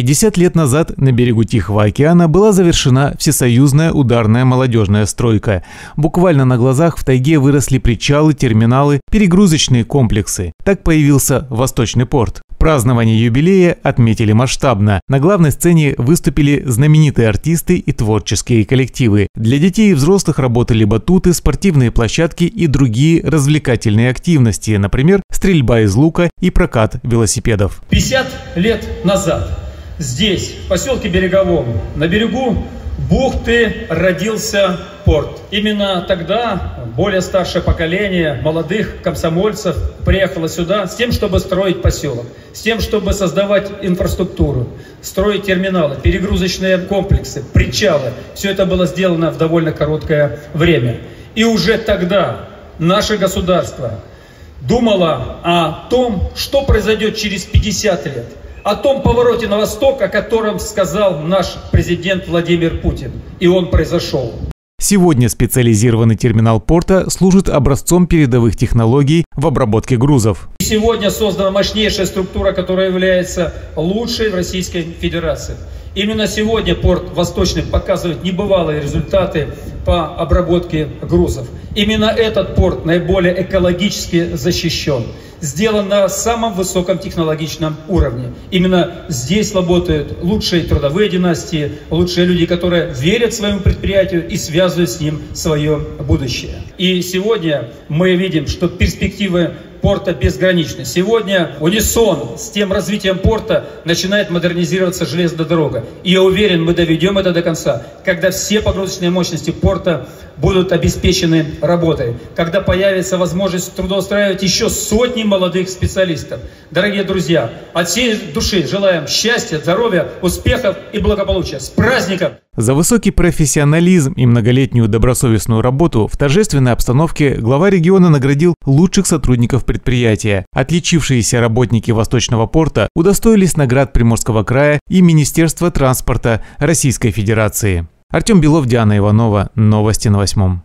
50 лет назад на берегу Тихого океана была завершена всесоюзная ударная молодежная стройка. Буквально на глазах в тайге выросли причалы, терминалы, перегрузочные комплексы. Так появился Восточный порт. Празднование юбилея отметили масштабно. На главной сцене выступили знаменитые артисты и творческие коллективы. Для детей и взрослых работали батуты, спортивные площадки и другие развлекательные активности, например, стрельба из лука и прокат велосипедов. 50 лет назад здесь, в поселке Береговом, на берегу бухты родился порт. Именно тогда более старшее поколение молодых комсомольцев приехало сюда с тем, чтобы строить поселок, с тем, чтобы создавать инфраструктуру, строить терминалы, перегрузочные комплексы, причалы. Все это было сделано в довольно короткое время. И уже тогда наше государство думало о том, что произойдет через 50 лет – о том повороте на восток, о котором сказал наш президент Владимир Путин. И он произошел. Сегодня специализированный терминал порта служит образцом передовых технологий в обработке грузов. Сегодня создана мощнейшая структура, которая является лучшей в Российской Федерации. Именно сегодня порт Восточный показывает небывалые результаты по обработке грузов. Именно этот порт наиболее экологически защищен, сделан на самом высоком технологичном уровне. Именно здесь работают лучшие трудовые династии, лучшие люди, которые верят своему предприятию и связывают с ним свое будущее. И сегодня мы видим, что перспективы порта безграничны. Сегодня унисон с тем развитием порта начинает модернизироваться железная дорога. И я уверен, мы доведем это до конца, когда все погрузочные мощности порта будут обеспечены работой, когда появится возможность трудоустраивать еще сотни молодых специалистов. Дорогие друзья, от всей души желаем счастья, здоровья, успехов и благополучия. С праздником! За высокий профессионализм и многолетнюю добросовестную работу в торжественной обстановке глава региона наградил лучших сотрудников предприятия. Отличившиеся работники Восточного порта удостоились наград Приморского края и Министерства транспорта Российской Федерации. Артем Белов, Диана Иванова. Новости на восьмом.